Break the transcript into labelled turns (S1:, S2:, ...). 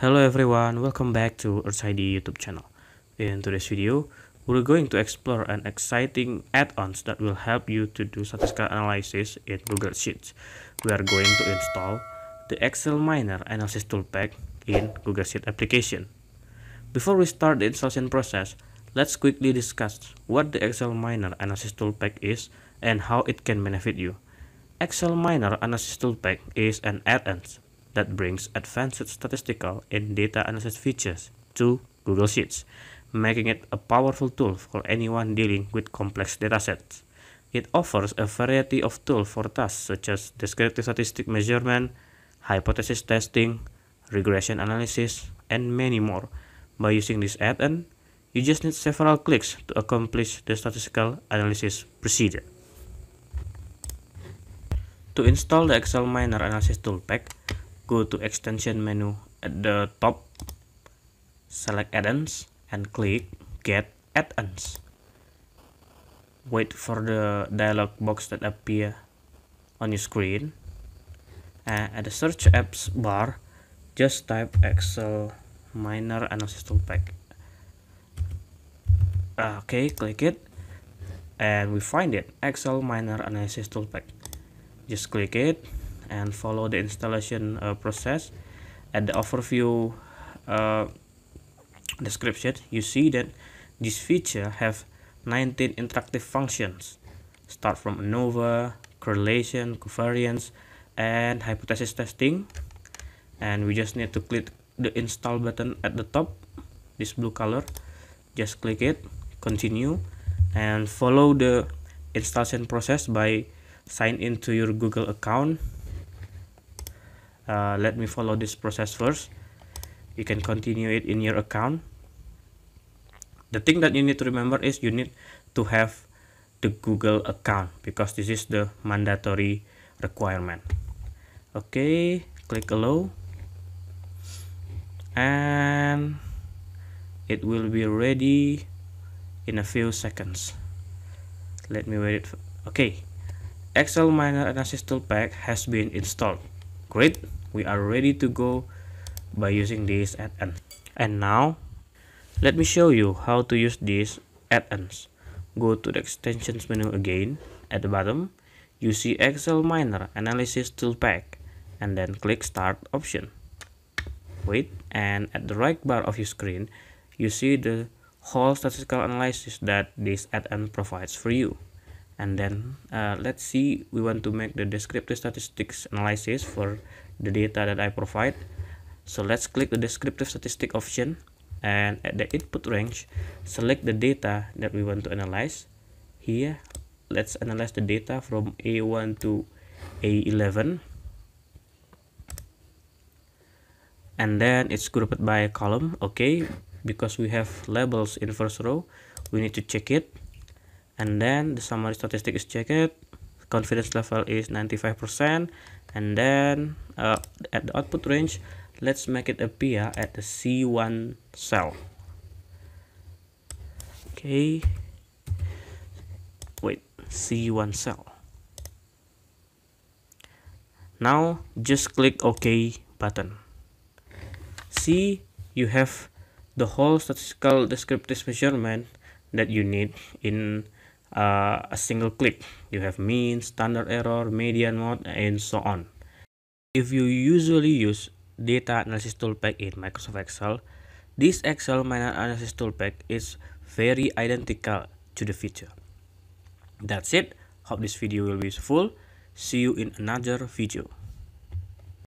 S1: Hello everyone, welcome back to EarthID YouTube channel. In today's video, we're going to explore an exciting add-ons that will help you to do statistical analysis in Google Sheets. We are going to install the XLMiner Analysis Toolpak in Google Sheet application. Before we start the installation process, let's quickly discuss what the XLMiner Analysis Toolpak is and how it can benefit you. XLMiner Analysis Toolpak is an add-on that brings advanced statistical and data analysis features to Google Sheets, making it a powerful tool for anyone dealing with complex datasets. It offers a variety of tools for tasks such as descriptive statistic measurement, hypothesis testing, regression analysis, and many more. By using this add-on, you just need several clicks to accomplish the statistical analysis procedure. To install the XLMiner Analysis Toolpak, go to extension menu at the top. Select add-ons and click get add-ons. Wait for the dialog box that appear on your screen. And at the search apps bar just type excel miner analysis toolpack ah, okay click it. And we find it. XLMiner Analysis Toolpak just click it and follow the installation uh, process. At the overview uh, description you see that this feature have 19 interactive functions. Start from ANOVA, correlation, covariance, and hypothesis testing. And we just need to click the install button at the top this blue color. Just click it continue and follow the installation process by sign into your Google account uh, let me follow this process first. You can continue it in your account. The thing that you need to remember is you need to have the Google account because this is the mandatory requirement. Okay click allow. And it will be ready in a few seconds. Let me wait it okay. XLMiner Analysis Toolpak has been installed. Great we are ready to go by using this add-on and now let me show you how to use these add-ons. Go to the extensions menu again. At the bottom you see excel miner analysis tool pack and then click start option. Wait and at the right bar of your screen you see the whole statistical analysis that this add-on provides for you and then uh, let's see we want to make the descriptive statistics analysis for the data that I provide. So let's click the descriptive statistic option and at the input range select the data that we want to analyze. Here let's analyze the data from A1 to A11 and then it's grouped by a column okay? Because we have labels in first row we need to check it and then the summary statistic is checked. Confidence level is 95% and then uh, at the output range let's make it appear at the C1 cell. Okay. Wait C1 cell. Now just click OK button. See you have the whole statistical descriptive measurement that you need in uh, a single click. You have mean, standard error, median mode, and so on. If you usually use data analysis toolpack in Microsoft Excel, this XLMiner Analysis Toolpak is very identical to the feature. That's it. Hope this video will be useful. See you in another video.